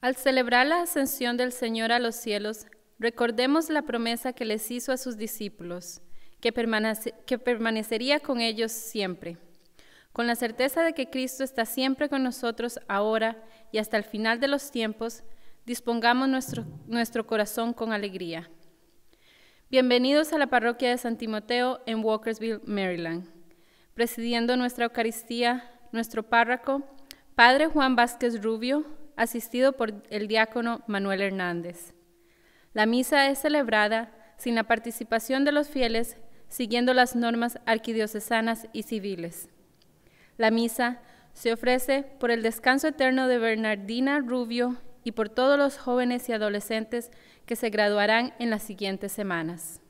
Al celebrar la ascensión del Señor a los cielos, recordemos la promesa que les hizo a sus discípulos, que, permanece- que permanecería con ellos siempre. Con la certeza de que Cristo está siempre con nosotros ahora y hasta el final de los tiempos, dispongamos nuestro, nuestro corazón con alegría. Bienvenidos a la parroquia de San Timoteo en Walkersville, Maryland. Presidiendo nuestra Eucaristía, nuestro párroco, Padre Juan Vázquez Rubio, asistido por el diácono Manuel Hernández. La misa es celebrada sin la participación de los fieles, siguiendo las normas arquidiocesanas y civiles. La misa se ofrece por el descanso eterno de Bernardina Rubio y por todos los jóvenes y adolescentes que se graduarán en las siguientes semanas.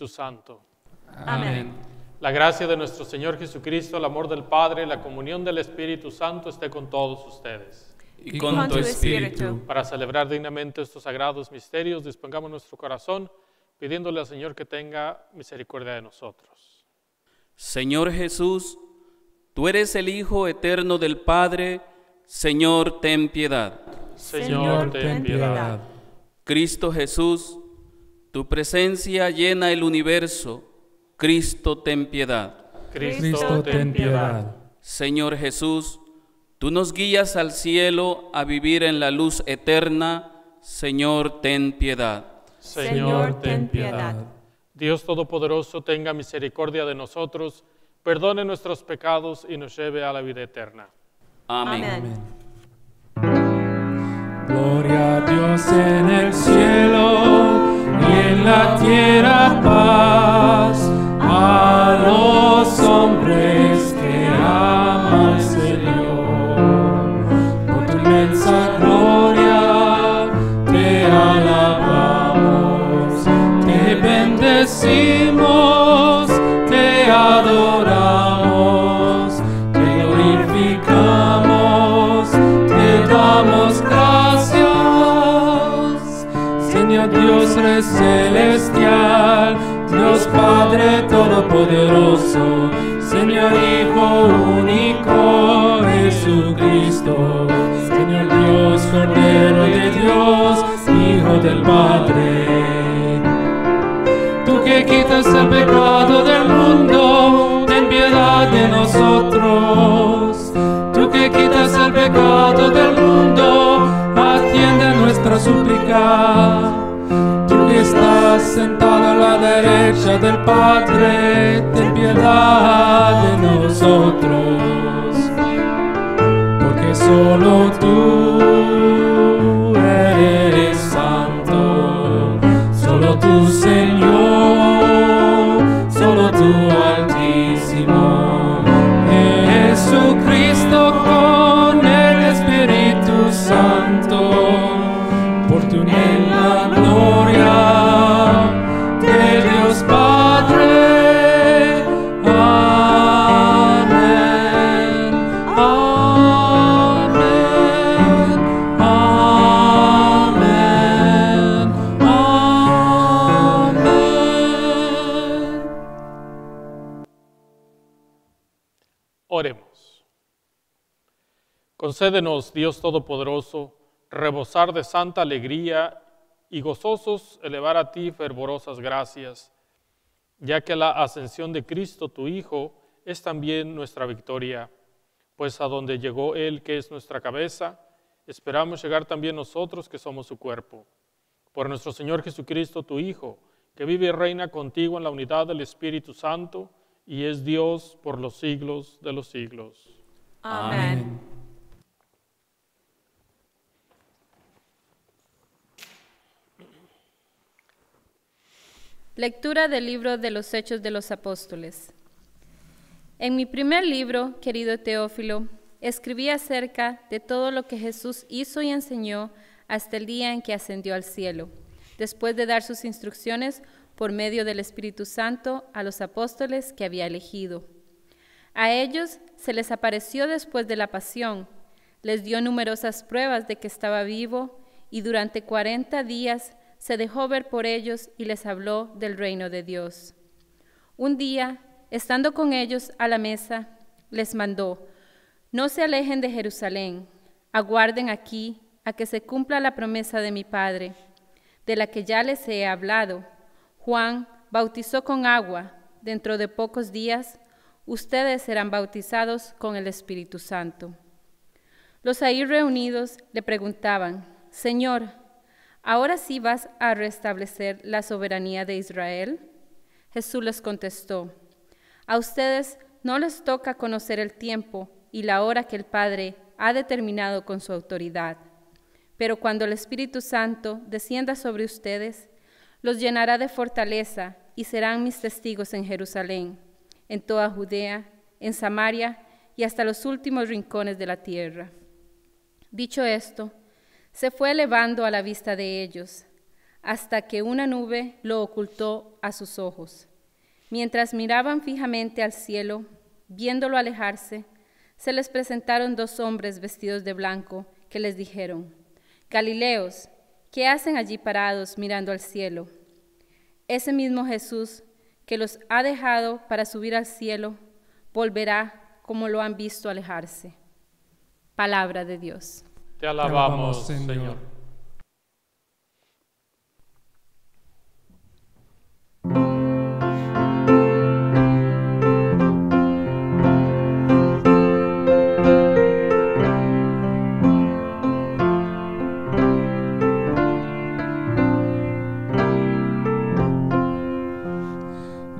Espíritu Santo. Amén. La gracia de nuestro Señor Jesucristo, el amor del Padre, la comunión del Espíritu Santo esté con todos ustedes. Y con tu espíritu. Para celebrar dignamente estos sagrados misterios, dispongamos nuestro corazón pidiéndole al Señor que tenga misericordia de nosotros. Señor Jesús, tú eres el Hijo eterno del Padre, Señor, ten piedad. Señor, ten piedad. Cristo Jesús, tu presencia llena el universo, Cristo, ten piedad. Cristo, ten piedad. Señor Jesús, tú nos guías al cielo a vivir en la luz eterna, Señor, ten piedad. Señor, ten piedad. Dios Todopoderoso, tenga misericordia de nosotros, perdone nuestros pecados y nos lleve a la vida eterna. Amén. Gloria a Dios en el cielo la tierra paz a los hombres Celestial, Dios Padre Todopoderoso, Señor Hijo único, Jesucristo, Señor Dios, Cordero de Dios, Hijo del Padre. Tú que quitas el pecado del mundo, ten piedad de nosotros. Tú que quitas el pecado del mundo, atiende nuestra súplica. Sentado a la derecha del Padre, ten piedad de nosotros. Porque solo tú Concédenos, Dios Todopoderoso, rebosar de santa alegría y gozosos elevar a ti fervorosas gracias, ya que la ascensión de Cristo, tu Hijo, es también nuestra victoria, pues a donde llegó Él, que es nuestra cabeza, esperamos llegar también nosotros, que somos su cuerpo. Por nuestro Señor Jesucristo, tu Hijo, que vive y reina contigo en la unidad del Espíritu Santo, y es Dios por los siglos de los siglos. Amén. Lectura del libro de los Hechos de los Apóstoles. En mi primer libro, querido Teófilo, escribí acerca de todo lo que Jesús hizo y enseñó hasta el día en que ascendió al cielo, después de dar sus instrucciones por medio del Espíritu Santo a los apóstoles que había elegido. A ellos se les apareció después de la pasión, les dio numerosas pruebas de que estaba vivo y durante cuarenta días se dejó ver por ellos y les habló del reino de Dios. Un día, estando con ellos a la mesa, les mandó, no se alejen de Jerusalén, aguarden aquí a que se cumpla la promesa de mi Padre, de la que ya les he hablado. Juan bautizó con agua, dentro de pocos días ustedes serán bautizados con el Espíritu Santo. Los ahí reunidos le preguntaban, Señor, ¿ahora sí vas a restablecer la soberanía de Israel? Jesús les contestó, a ustedes no les toca conocer el tiempo y la hora que el Padre ha determinado con su autoridad, pero cuando el Espíritu Santo descienda sobre ustedes, los llenará de fortaleza y serán mis testigos en Jerusalén, en toda Judea, en Samaria y hasta los últimos rincones de la tierra. Dicho esto, se fue elevando a la vista de ellos, hasta que una nube lo ocultó a sus ojos. Mientras miraban fijamente al cielo, viéndolo alejarse, se les presentaron dos hombres vestidos de blanco que les dijeron, Galileos, ¿qué hacen allí parados mirando al cielo? Ese mismo Jesús que los ha dejado para subir al cielo, volverá como lo han visto alejarse. Palabra de Dios. Te alabamos, Señor.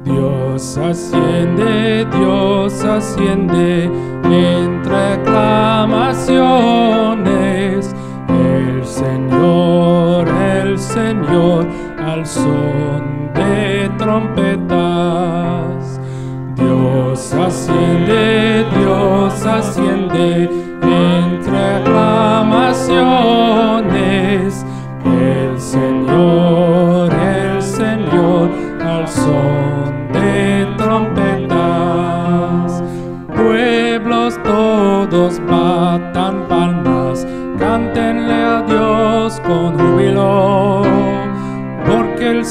Dios asciende, Dios asciende entre aclamaciones. Señor, el Señor, al son de trompetas. Dios asciende, Dios asciende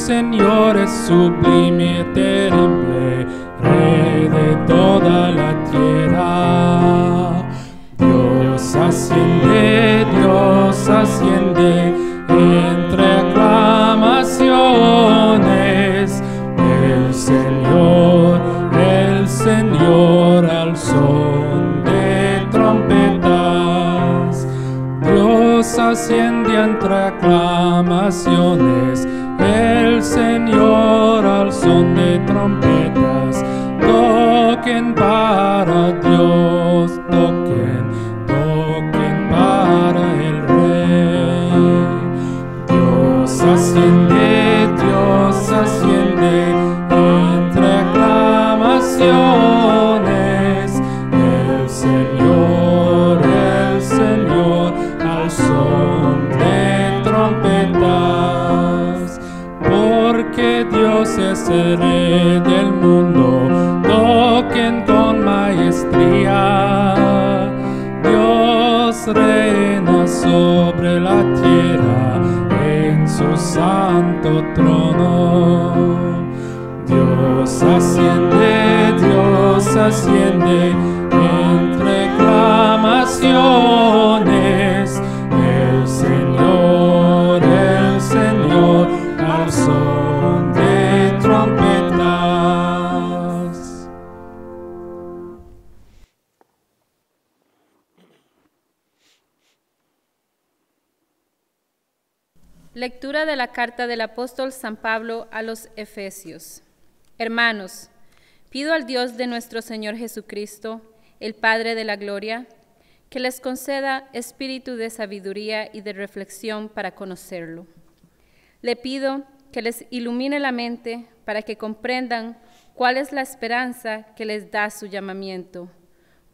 Señor es sublime y terrible, Rey de toda la tierra. Dios asciende, Dios asciende entre aclamaciones. El Señor, el Señor al son de trompetas. Dios asciende entre aclamaciones. Carta del apóstol San Pablo a los Efesios. Hermanos, pido al Dios de nuestro Señor Jesucristo, el Padre de la Gloria, que les conceda espíritu de sabiduría y de reflexión para conocerlo. Le pido que les ilumine la mente para que comprendan cuál es la esperanza que les da su llamamiento,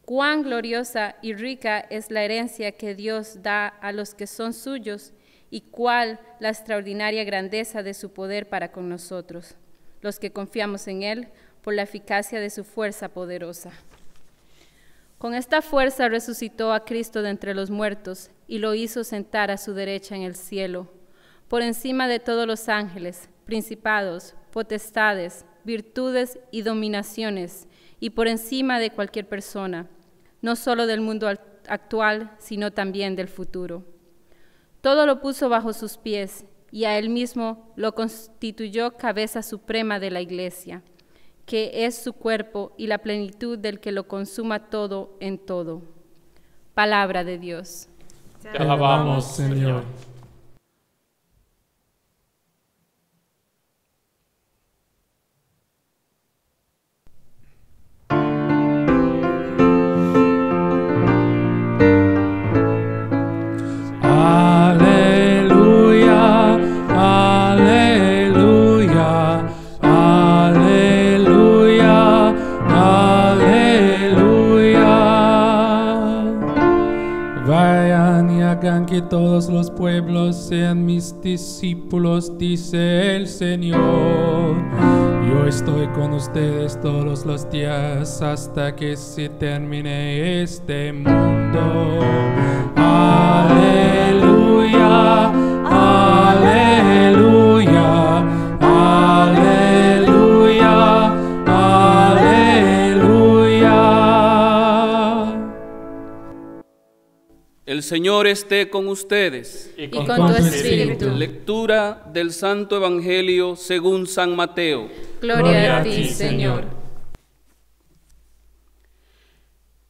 cuán gloriosa y rica es la herencia que Dios da a los que son suyos y cuál la extraordinaria grandeza de su poder para con nosotros, los que confiamos en Él por la eficacia de su fuerza poderosa. Con esta fuerza resucitó a Cristo de entre los muertos y lo hizo sentar a su derecha en el cielo, por encima de todos los ángeles, principados, potestades, virtudes y dominaciones, y por encima de cualquier persona, no solo del mundo actual, sino también del futuro. Todo lo puso bajo sus pies y a él mismo lo constituyó cabeza suprema de la iglesia que es su cuerpo y la plenitud del que lo consuma todo en todo. Palabra de Dios. Te alabamos, Señor. Discípulos, dice el Señor. Yo estoy con ustedes todos los días hasta que se termine este mundo. Aleluya, aleluya, aleluya, El Señor esté con ustedes. Y con tu espíritu. Lectura del Santo Evangelio según San Mateo. Gloria a ti, Señor.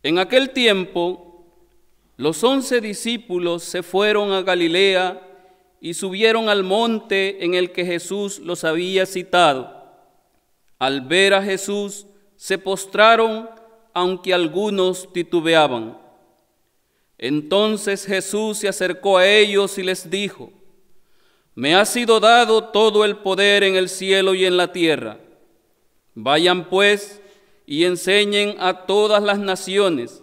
En aquel tiempo, los once discípulos se fueron a Galilea y subieron al monte en el que Jesús los había citado. Al ver a Jesús, se postraron, aunque algunos titubeaban. Entonces Jesús se acercó a ellos y les dijo, Me ha sido dado todo el poder en el cielo y en la tierra. Vayan pues y enseñen a todas las naciones,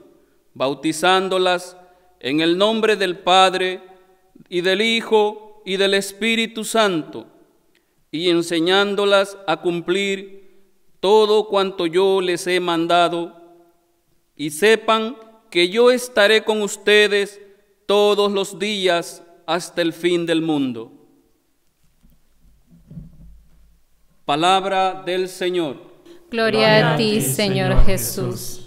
bautizándolas en el nombre del Padre y del Hijo y del Espíritu Santo, y enseñándolas a cumplir todo cuanto yo les he mandado, y sepan que yo estaré con ustedes todos los días hasta el fin del mundo. Palabra del Señor. Gloria a ti, Señor Jesús.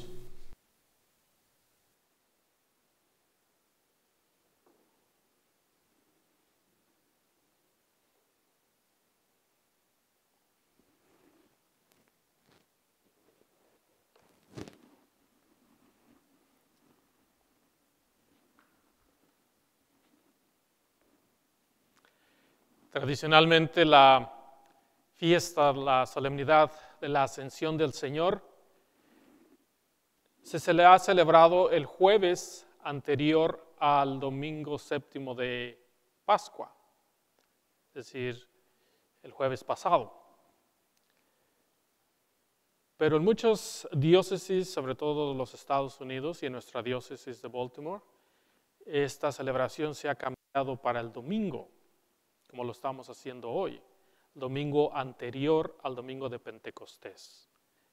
Tradicionalmente la fiesta, la solemnidad de la ascensión del Señor se, le ha celebrado el jueves anterior al domingo séptimo de Pascua, es decir, el jueves pasado. Pero en muchas diócesis, sobre todo los Estados Unidos y en nuestra diócesis de Baltimore, esta celebración se ha cambiado para el domingo, como lo estamos haciendo hoy, domingo anterior al domingo de Pentecostés.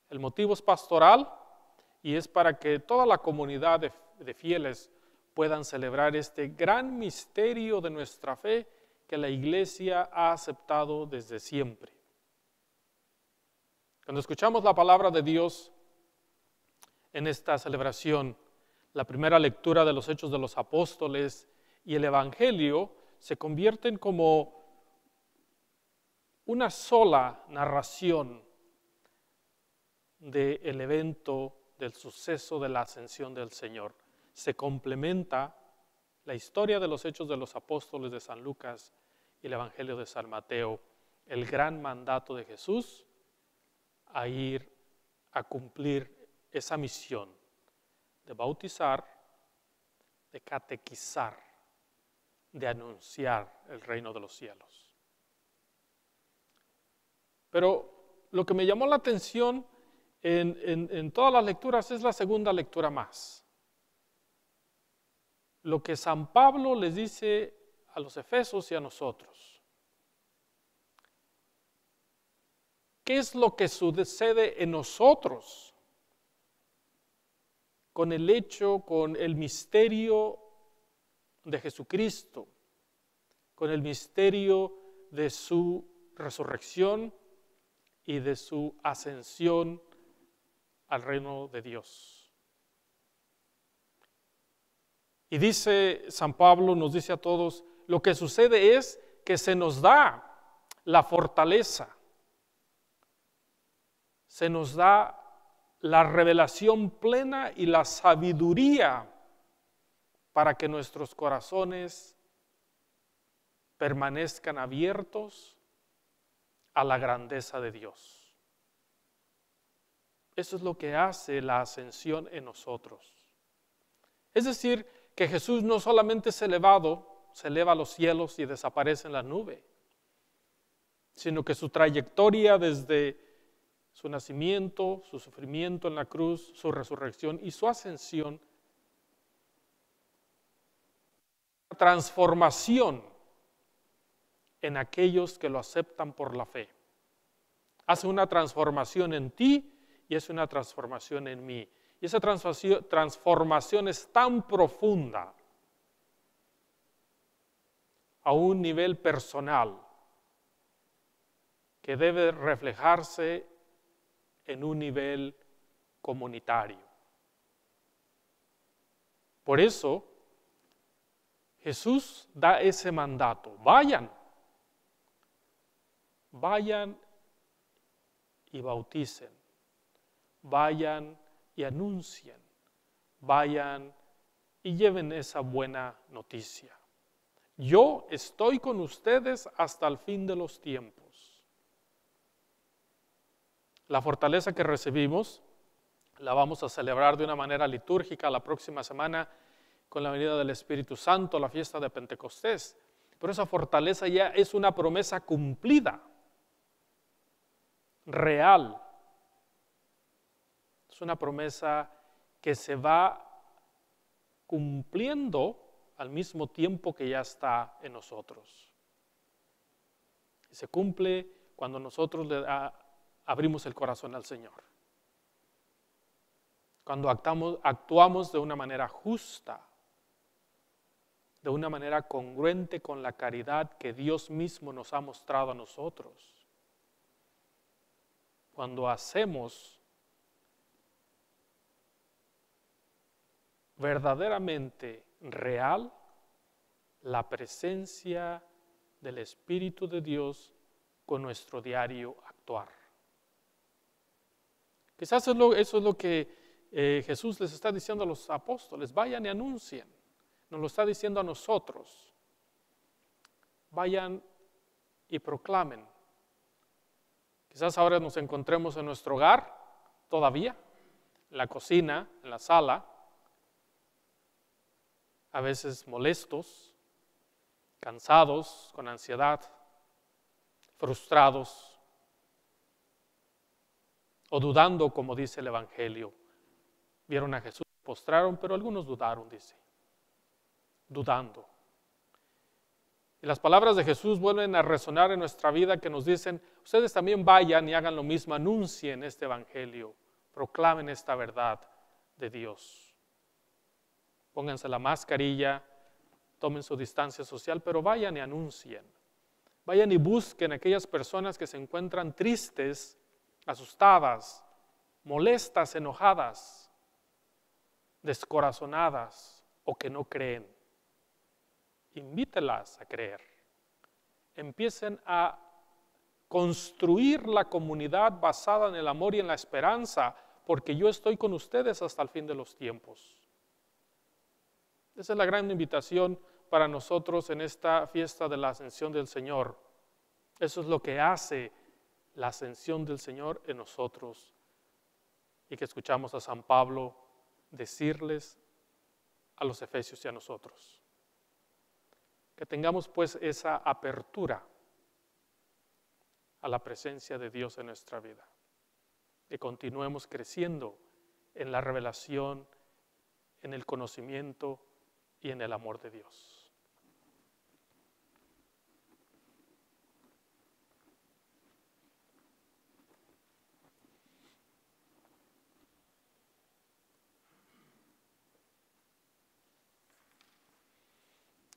El motivo es pastoral y es para que toda la comunidad de, fieles puedan celebrar este gran misterio de nuestra fe que la iglesia ha aceptado desde siempre. Cuando escuchamos la palabra de Dios en esta celebración, la primera lectura de los Hechos de los Apóstoles y el Evangelio se convierten como una sola narración del evento, del suceso de la ascensión del Señor. Se complementa la historia de los hechos de los apóstoles de San Lucas y el Evangelio de San Mateo, el gran mandato de Jesús a ir a cumplir esa misión de bautizar, de catequizar, de anunciar el reino de los cielos. Pero lo que me llamó la atención en, todas las lecturas es la segunda lectura más. Lo que San Pablo les dice a los efesos y a nosotros. ¿Qué es lo que sucede en nosotros con el hecho, con el misterio de Jesucristo, con el misterio de su resurrección y de su ascensión al reino de Dios. Y dice San Pablo, nos dice a todos, lo que sucede es que se nos da la fortaleza, se nos da la revelación plena y la sabiduría para que nuestros corazones permanezcan abiertos a la grandeza de Dios. Eso es lo que hace la ascensión en nosotros. Es decir, que Jesús no solamente es elevado, se eleva a los cielos y desaparece en la nube, sino que su trayectoria desde su nacimiento, su sufrimiento en la cruz, su resurrección y su ascensión, transformación en aquellos que lo aceptan por la fe. Hace una transformación en ti y es una transformación en mí. Y esa transformación es tan profunda a un nivel personal que debe reflejarse en un nivel comunitario. Por eso Jesús da ese mandato, vayan, vayan y bauticen vayan y anuncien, vayan y lleven esa buena noticia. Yo estoy con ustedes hasta el fin de los tiempos. La fortaleza que recibimos la vamos a celebrar de una manera litúrgica la próxima semana con la venida del Espíritu Santo, la fiesta de Pentecostés. Pero esa fortaleza ya es una promesa cumplida, real, es una promesa que se va cumpliendo al mismo tiempo que ya está en nosotros. Y se cumple cuando nosotros le abrimos el corazón al Señor. Cuando actuamos, actuamos de una manera justa, de una manera congruente con la caridad que Dios mismo nos ha mostrado a nosotros. Cuando hacemos verdaderamente real la presencia del Espíritu de Dios con nuestro diario actuar. Quizás eso es lo, que eh, Jesús les está diciendo a los apóstoles, vayan y anuncien, nos lo está diciendo a nosotros, vayan y proclamen. Quizás ahora nos encontremos en nuestro hogar todavía, en la cocina, en la sala, a veces molestos, cansados, con ansiedad, frustrados o dudando, como dice el Evangelio. Vieron a Jesús, postraron, pero algunos dudaron, dice, dudando. Y las palabras de Jesús vuelven a resonar en nuestra vida que nos dicen, ustedes también vayan y hagan lo mismo, anuncien este Evangelio, proclamen esta verdad de Dios pónganse la mascarilla, tomen su distancia social, pero vayan y anuncien. Vayan y busquen a aquellas personas que se encuentran tristes, asustadas, molestas, enojadas. descorazonadas o que no creen. Invítelas a creer. Empiecen a construir la comunidad basada en el amor y en la esperanza, porque yo estoy con ustedes hasta el fin de los tiempos. Esa es la gran invitación para nosotros en esta fiesta de la ascensión del Señor. Eso es lo que hace la ascensión del Señor en nosotros. Y que escuchamos a San Pablo decirles a los efesios y a nosotros. Que tengamos pues esa apertura a la presencia de Dios en nuestra vida. Que continuemos creciendo en la revelación, en el conocimiento y en el amor de Dios.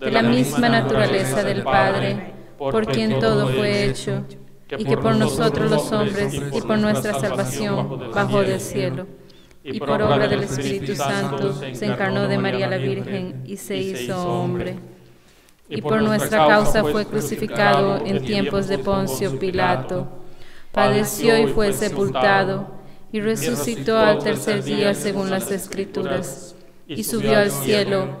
de la misma naturaleza del Padre, por quien todo fue hecho, y que por nosotros los hombres y por nuestra salvación bajó del cielo. Y por obra del Espíritu Santo se encarnó de María la Virgen y se hizo hombre. Y por nuestra causa fue crucificado en tiempos de Poncio Pilato. Padeció y fue sepultado, y resucitó al tercer día según las Escrituras, y subió al cielo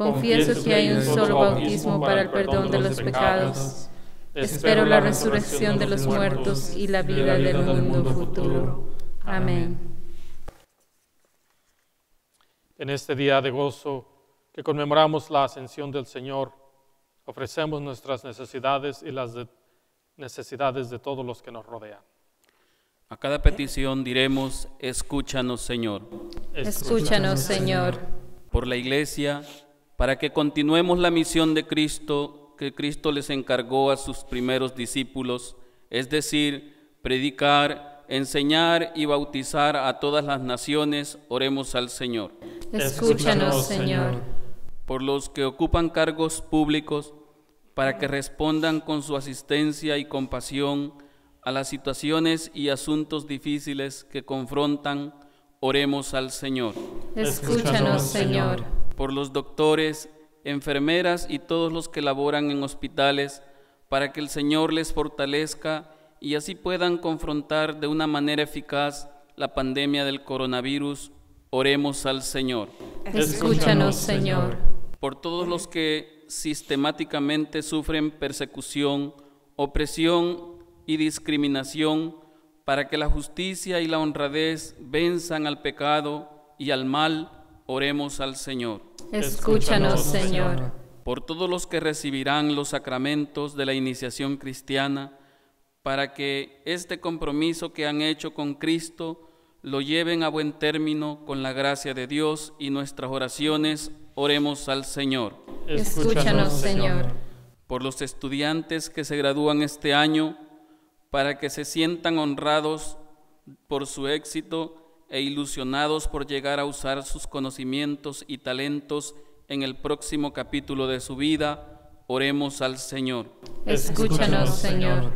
Confieso que hay un solo bautismo para el perdón de los pecados. Espero la resurrección de los muertos y la vida del mundo futuro. Amén. En este día de gozo que conmemoramos la ascensión del Señor, ofrecemos nuestras necesidades y las necesidades de todos los que nos rodean. A cada petición diremos, escúchanos Señor. Escúchanos Señor. Por la Iglesia, para que continuemos la misión de Cristo que Cristo les encargó a sus primeros discípulos, es decir, predicar, enseñar y bautizar a todas las naciones, oremos al Señor. Escúchanos, Señor. Por los que ocupan cargos públicos, para que respondan con su asistencia y compasión a las situaciones y asuntos difíciles que confrontan, oremos al Señor. Escúchanos, Señor por los doctores, enfermeras y todos los que laboran en hospitales, para que el Señor les fortalezca y así puedan confrontar de una manera eficaz la pandemia del coronavirus. Oremos al Señor. Escúchanos, Señor. Por todos los que sistemáticamente sufren persecución, opresión y discriminación, para que la justicia y la honradez venzan al pecado y al mal, oremos al Señor. Escúchanos, Señor. Por todos los que recibirán los sacramentos de la iniciación cristiana, para que este compromiso que han hecho con Cristo lo lleven a buen término con la gracia de Dios y nuestras oraciones, oremos al Señor. Escúchanos, Señor. Por los estudiantes que se gradúan este año, para que se sientan honrados por su éxito e ilusionados por llegar a usar sus conocimientos y talentos en el próximo capítulo de su vida, oremos al Señor. Escúchanos, Señor.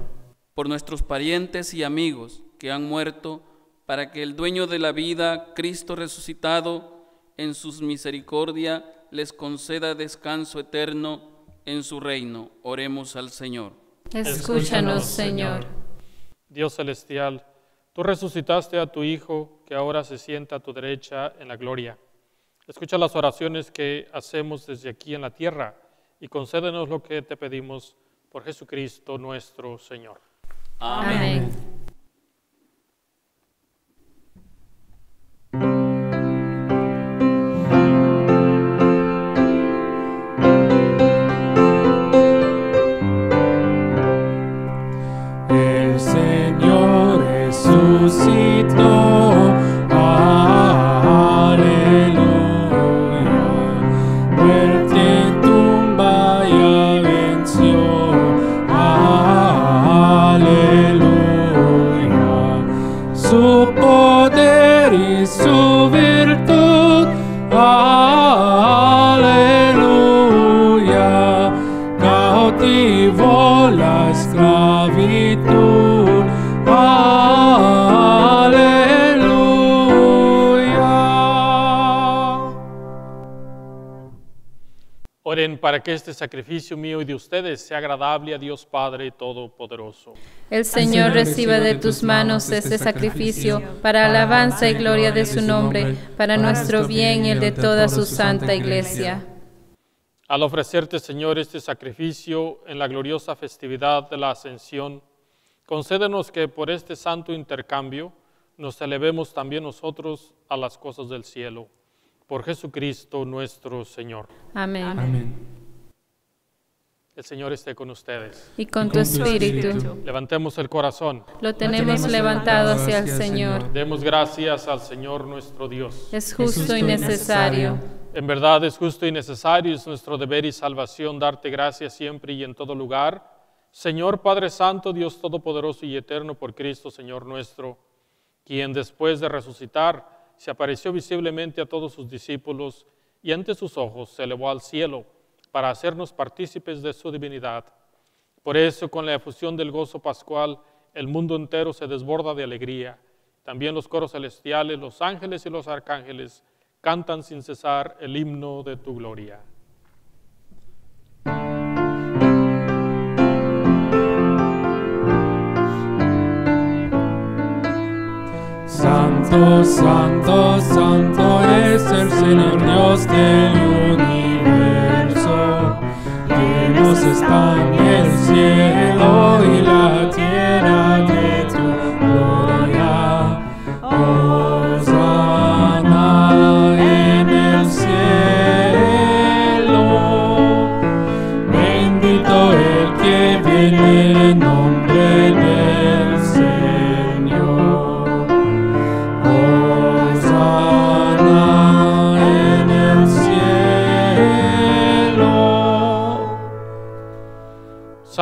Por nuestros parientes y amigos que han muerto, para que el dueño de la vida, Cristo resucitado, en sus misericordia les conceda descanso eterno en su reino. Oremos al Señor. Escúchanos, Señor. Dios celestial, Tú resucitaste a tu Hijo, que ahora se sienta a tu derecha en la gloria. Escucha las oraciones que hacemos desde aquí en la tierra y concédenos lo que te pedimos por Jesucristo nuestro Señor. Amén. Que este sacrificio mío y de ustedes sea agradable a Dios Padre Todopoderoso. El Señor reciba de tus manos este sacrificio para alabanza y gloria de su nombre, para nuestro bien y el de toda su santa iglesia. Al ofrecerte, Señor, este sacrificio en la gloriosa festividad de la Ascensión, concédenos que por este santo intercambio nos elevemos también nosotros a las cosas del cielo. Por Jesucristo nuestro Señor. Amén. Amén. El Señor esté con ustedes. Y con tu espíritu. Levantemos el corazón. Lo tenemos levantado hacia el Señor. Demos gracias al Señor nuestro Dios. Es justo y necesario. En verdad es justo y necesario, y es nuestro deber y salvación darte gracias siempre y en todo lugar. Señor Padre Santo, Dios Todopoderoso y Eterno, por Cristo, Señor nuestro, quien después de resucitar se apareció visiblemente a todos sus discípulos y ante sus ojos se elevó al cielo para hacernos partícipes de su divinidad. Por eso, con la efusión del gozo pascual, el mundo entero se desborda de alegría. También los coros celestiales, los ángeles y los arcángeles cantan sin cesar el himno de tu gloria. Santo, santo, santo es el Señor Dios del universo. Llenos están el cielo y la tierra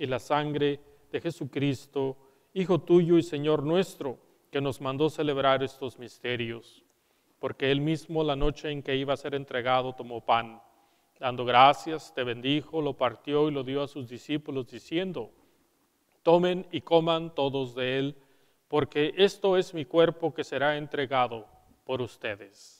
y la sangre de Jesucristo, Hijo tuyo y Señor nuestro, que nos mandó celebrar estos misterios. Porque él mismo, la noche en que iba a ser entregado, tomó pan. Dando gracias, te bendijo, lo partió y lo dio a sus discípulos, diciendo, tomen y coman todos de él, porque esto es mi cuerpo que será entregado por ustedes.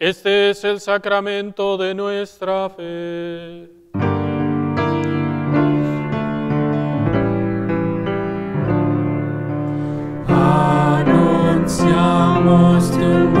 Este es el sacramento de nuestra fe. Anunciamos tu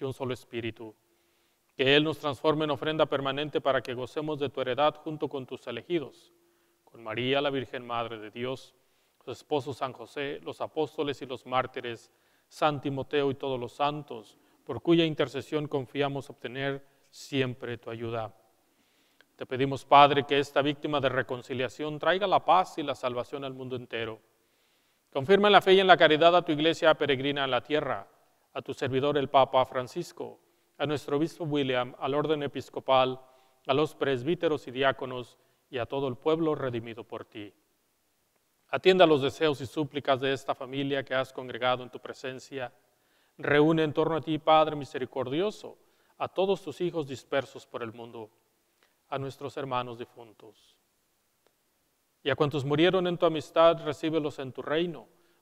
y un solo espíritu. Que Él nos transforme en ofrenda permanente para que gocemos de tu heredad junto con tus elegidos, con María, la Virgen Madre de Dios, su esposo San José, los apóstoles y los mártires, San Timoteo y todos los santos, por cuya intercesión confiamos obtener siempre tu ayuda. Te pedimos, Padre, que esta víctima de reconciliación traiga la paz y la salvación al mundo entero. Confirma en la fe y en la caridad a tu iglesia peregrina en la tierra a tu servidor el Papa Francisco, a nuestro obispo William, al orden episcopal, a los presbíteros y diáconos y a todo el pueblo redimido por ti. Atienda los deseos y súplicas de esta familia que has congregado en tu presencia. Reúne en torno a ti, Padre misericordioso, a todos tus hijos dispersos por el mundo, a nuestros hermanos difuntos. Y a cuantos murieron en tu amistad, recíbelos en tu reino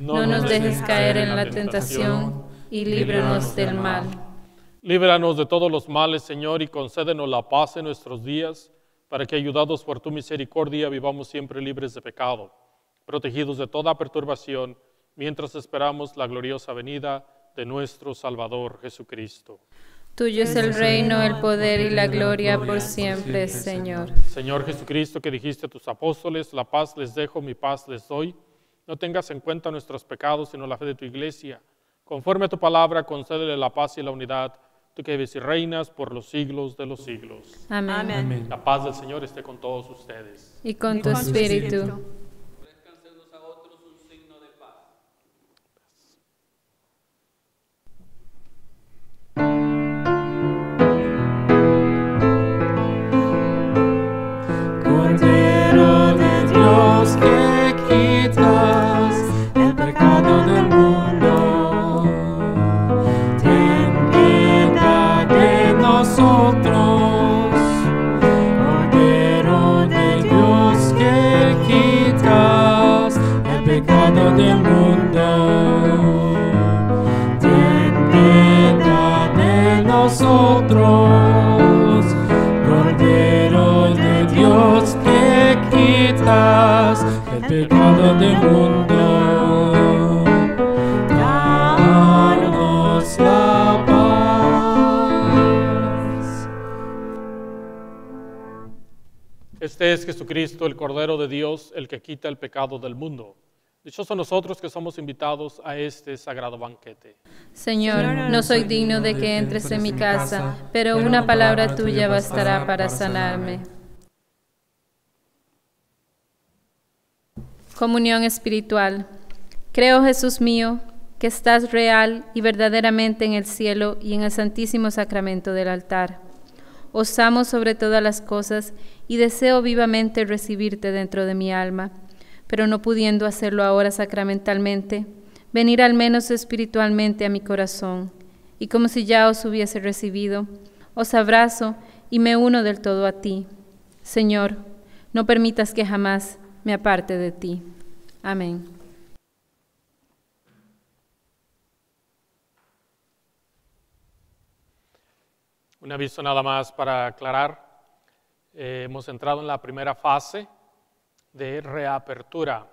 no nos dejes caer en la tentación y líbranos del mal. Líbranos de todos los males, Señor, y concédenos la paz en nuestros días, para que, ayudados por tu misericordia, vivamos siempre libres de pecado, protegidos de toda perturbación, mientras esperamos la gloriosa venida de nuestro Salvador Jesucristo. Tuyo es el reino, el poder y la gloria por siempre, Señor. Señor Jesucristo, que dijiste a tus apóstoles, la paz les dejo, mi paz les doy. No tengas en cuenta nuestros pecados, sino la fe de tu iglesia. Conforme a tu palabra, concédele la paz y la unidad, tú que vives y reinas por los siglos de los siglos. Amén. La paz del Señor esté con todos ustedes. Y con tu espíritu. Este es Jesucristo, el Cordero de Dios, el que quita el pecado del mundo. Dichosos nosotros que somos invitados a este sagrado banquete. Señor, no soy digno de que entres en mi casa, pero una palabra tuya bastará para sanarme. Comunión espiritual. Creo, Jesús mío, que estás real y verdaderamente en el cielo y en el santísimo sacramento del altar. Os amo sobre todas las cosas y deseo vivamente recibirte dentro de mi alma pero no pudiendo hacerlo ahora sacramentalmente, venir al menos espiritualmente a mi corazón, y como si ya os hubiese recibido, os abrazo y me uno del todo a ti. Señor, no permitas que jamás me aparte de ti. Amén. Un aviso nada más para aclarar. Eh, hemos entrado en la primera fase de reapertura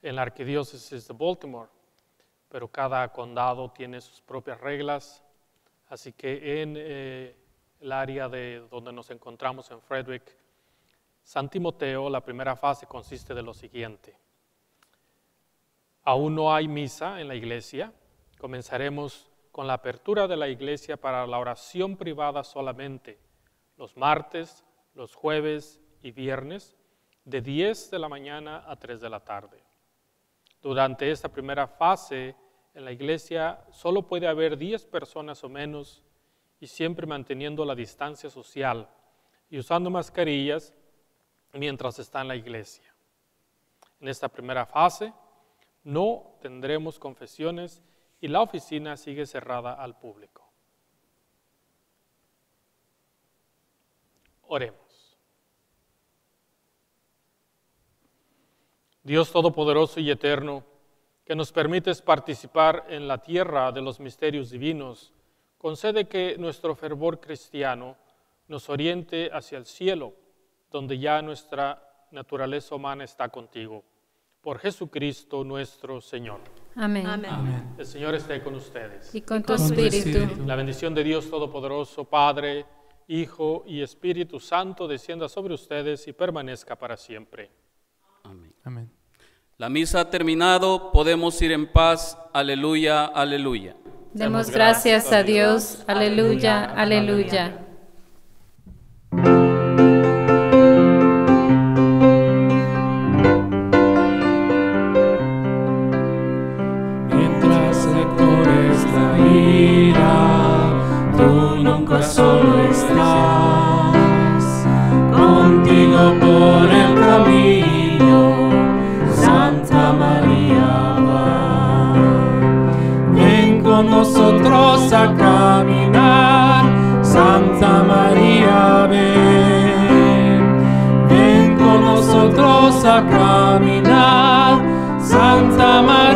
en la arquidiócesis de Baltimore, pero cada condado tiene sus propias reglas, así que en eh, el área de donde nos encontramos en Frederick, San Timoteo, la primera fase consiste de lo siguiente. Aún no hay misa en la iglesia. Comenzaremos con la apertura de la iglesia para la oración privada solamente, los martes, los jueves y viernes, de 10 de la mañana a 3 de la tarde. Durante esta primera fase en la iglesia solo puede haber 10 personas o menos y siempre manteniendo la distancia social y usando mascarillas mientras está en la iglesia. En esta primera fase no tendremos confesiones y la oficina sigue cerrada al público. Oremos. Dios Todopoderoso y Eterno, que nos permites participar en la tierra de los misterios divinos, concede que nuestro fervor cristiano nos oriente hacia el cielo donde ya nuestra naturaleza humana está contigo. Por Jesucristo nuestro Señor. Amén. El Señor esté con ustedes. Y con tu espíritu. La bendición de Dios Todopoderoso, Padre, Hijo y Espíritu Santo, descienda sobre ustedes y permanezca para siempre. Amén. Amén. La misa ha terminado, podemos ir en paz. Aleluya, aleluya. Demos gracias a Dios. Aleluya, aleluya. Solo estás. Contigo por el camino, Santa María. Ven con nosotros a caminar, Santa María ven. Ven con nosotros a caminar. Santa María